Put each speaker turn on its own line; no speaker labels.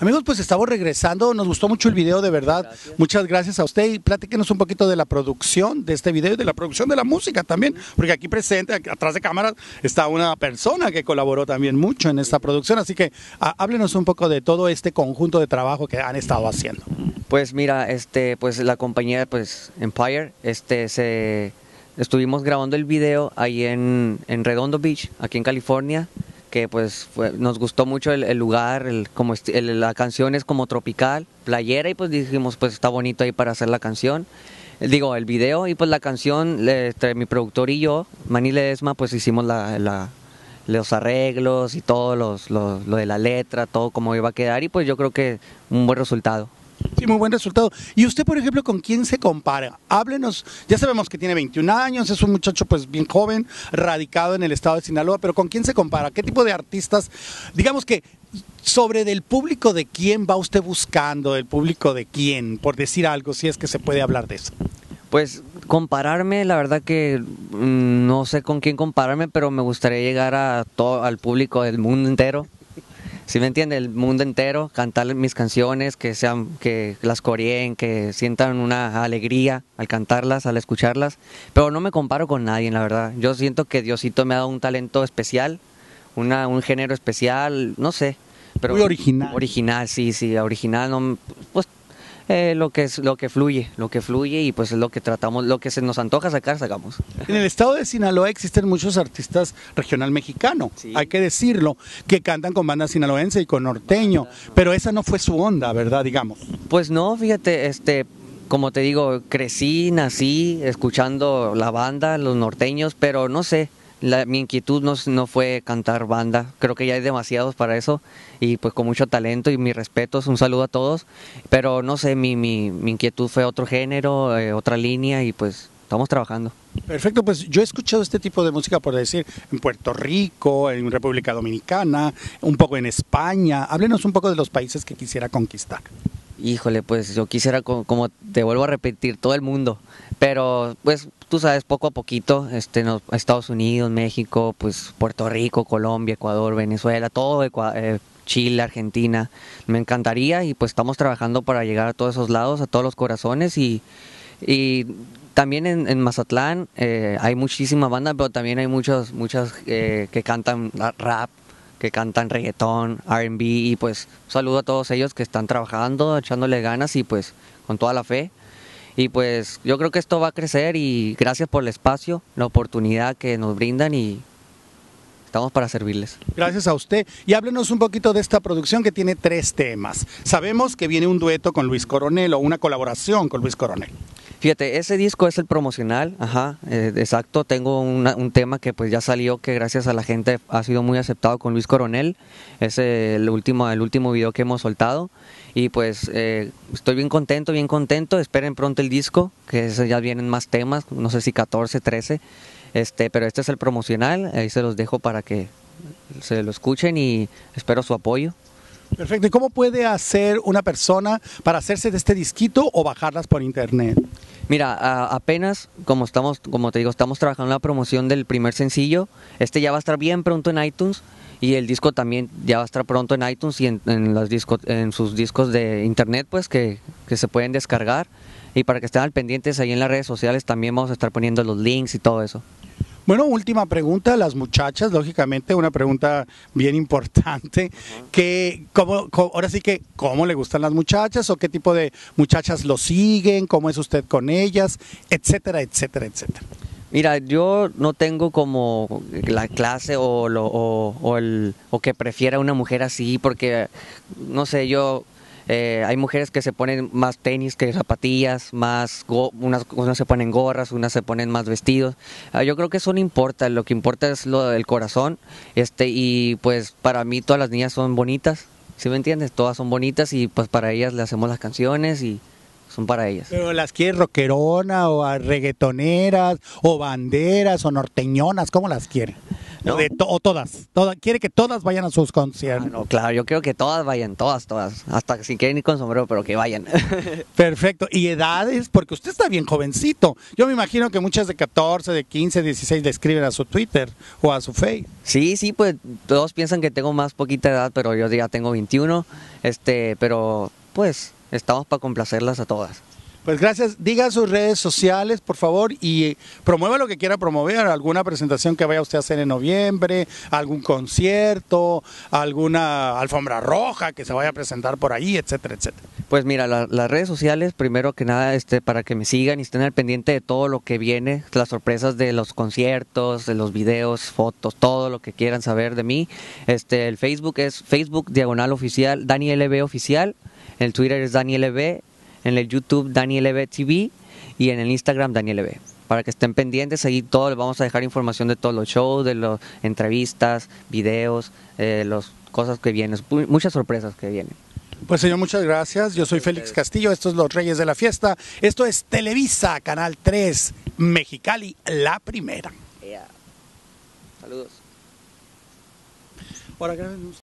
Amigos, pues estamos regresando. Nos gustó mucho el video, de verdad. Muchas gracias a usted y platíquenos un poquito de la producción de este video y de la producción de la música también, porque aquí presente, atrás de cámaras, está una persona que colaboró también mucho en esta producción. Así que háblenos un poco de todo este conjunto de trabajo que han estado haciendo.
Pues mira, este, pues la compañía, pues Empire, este, se estuvimos grabando el video ahí en, en Redondo Beach, aquí en California que pues nos gustó mucho el, lugar, el, como la canción es como tropical, playera y pues dijimos pues está bonito ahí para hacer la canción. Digo, el video y pues la canción, entre mi productor y yo, Manny Ledesma, pues hicimos la, los arreglos y todo los, lo de la letra, todo como iba a quedar y pues yo creo que un buen resultado.
Sí, muy buen resultado. ¿Y usted, por ejemplo, con quién se compara? Háblenos, ya sabemos que tiene 21 años, es un muchacho pues bien joven, radicado en el estado de Sinaloa, pero ¿con quién se compara? ¿Qué tipo de artistas? Digamos que sobre del público de quién va usted buscando, el público de quién, por decir algo, si es que se puede hablar de eso.
Pues compararme, la verdad que mm, no sé con quién compararme, pero me gustaría llegar a todo al público del mundo entero si me entiende, el mundo entero, cantar mis canciones, que sean, que las coreen, que sientan una alegría al cantarlas, al escucharlas, pero no me comparo con nadie, la verdad. Yo siento que Diosito me ha dado un talento especial, una, un género especial, no sé. Pero
Muy original.
Original, sí, sí, original. No, pues eh, lo que es lo que fluye, lo que fluye y pues es lo que tratamos, lo que se nos antoja sacar, sacamos.
En el estado de Sinaloa existen muchos artistas regional mexicano, hay que decirlo, que cantan con banda sinaloense y con norteño, pero esa no fue su onda, ¿verdad? Digamos.
Pues no, fíjate, este como te digo, crecí, nací escuchando la banda, los norteños, pero no sé, mi inquietud no, no, fue cantar banda, creo que ya hay demasiados para eso y pues con mucho talento y mis respetos, un saludo a todos, pero no sé, mi, mi, mi inquietud fue otro género, eh, otra línea y pues estamos trabajando.
Perfecto, pues yo he escuchado este tipo de música, por decir, en Puerto Rico, en República Dominicana, un poco en España. Háblenos un poco de los países que quisiera conquistar.
Híjole, pues yo quisiera, como te vuelvo a repetir, todo el mundo, pero pues tú sabes, poco a poquito, este, Estados Unidos, México, pues Puerto Rico, Colombia, Ecuador, Venezuela, todo, eh, Chile, Argentina, me encantaría y pues estamos trabajando para llegar a todos esos lados, a todos los corazones y, y también en, Mazatlán eh, hay muchísima banda, pero también hay muchos, muchas eh, que cantan rap, que cantan reggaetón, RB y pues saludo a todos ellos que están trabajando, echándole ganas y pues con toda la fe. Y pues yo creo que esto va a crecer y gracias por el espacio, la oportunidad que nos brindan y Estamos para servirles.
Gracias a usted. Y háblenos un poquito de esta producción que tiene tres temas. Sabemos que viene un dueto con Luis Coronel o una colaboración con Luis Coronel.
Fíjate, ese disco es el promocional, ajá, eh, exacto. Tengo un tema que pues ya salió que gracias a la gente ha sido muy aceptado con Luis Coronel. Es el último, el último video que hemos soltado y pues eh, estoy bien contento, bien contento. Esperen pronto el disco, que ya vienen más temas, no sé si 14, 13. Este, pero este es el promocional, ahí se los dejo para que se lo escuchen y espero su apoyo.
Perfecto. ¿Y cómo puede hacer una persona para hacerse de este disquito o bajarlas por internet?
Mira, apenas, como estamos, como te digo, estamos trabajando en la promoción del primer sencillo. Este ya va a estar bien pronto en iTunes y el disco también ya va a estar pronto en iTunes y en, los discos, en sus discos de internet, pues que, que se pueden descargar. Y para que estén al pendientes ahí en las redes sociales también vamos a estar poniendo los links y todo eso.
Bueno, última pregunta, las muchachas, lógicamente, una pregunta bien importante, que cómo, ahora sí que, ¿cómo le gustan las muchachas o qué tipo de muchachas lo siguen? ¿Cómo es usted con ellas? Etcétera, etcétera, etcétera.
Mira, yo no tengo como la clase o, lo, o, el, o que prefiera una mujer así, porque, no sé, yo eh, hay mujeres que se ponen más tenis que zapatillas, más unas, se ponen gorras, unas se ponen más vestidos. Ah, yo creo que eso no importa, lo que importa es lo del corazón. Este, y pues para mí todas las niñas son bonitas, ¿sí me entiendes? Todas son bonitas y pues para ellas le hacemos las canciones y son para ellas.
Pero las quieres rockerona o reggaetoneras o banderas o norteñonas, ¿cómo las quieren?
No.
O, de to- o todas, toda- quiere que todas vayan a sus
Ah,
conciertos.
no, claro, yo quiero que todas vayan, todas, todas. Hasta si quieren ir con sombrero, pero que vayan.
Perfecto. ¿Y edades? Porque usted está bien jovencito. Yo me imagino que muchas de 14, de 15, 16 le escriben a su Twitter o a su Face.
Sí, sí, pues todos piensan que tengo más poquita edad, pero yo ya tengo 21, este, pero pues estamos para complacerlas a todas.
Pues gracias. Diga sus redes sociales, por favor, y promueva lo que quiera promover. Alguna presentación que vaya usted a hacer en noviembre, algún concierto, alguna alfombra roja que se vaya a presentar por ahí, etcétera, etcétera.
Pues mira, la- las redes sociales, primero que nada, este, para que me sigan y estén al pendiente de todo lo que viene, las sorpresas de los conciertos, de los videos, fotos, todo lo que quieran saber de mí. Este, el Facebook es Facebook Diagonal Oficial, Dani LB Oficial, el Twitter es Dani LB, en el YouTube Dani LB TV y en el Instagram Dani LB. Para que estén pendientes, ahí todo, les vamos a dejar información de todos los shows, de las entrevistas, videos, eh, las cosas que vienen, muchas sorpresas que vienen.
Pues señor, muchas gracias. Yo soy Félix Castillo, estos es Los Reyes de la Fiesta. Esto es Televisa, Canal 3, Mexicali, la primera.
Saludos.
Ahora.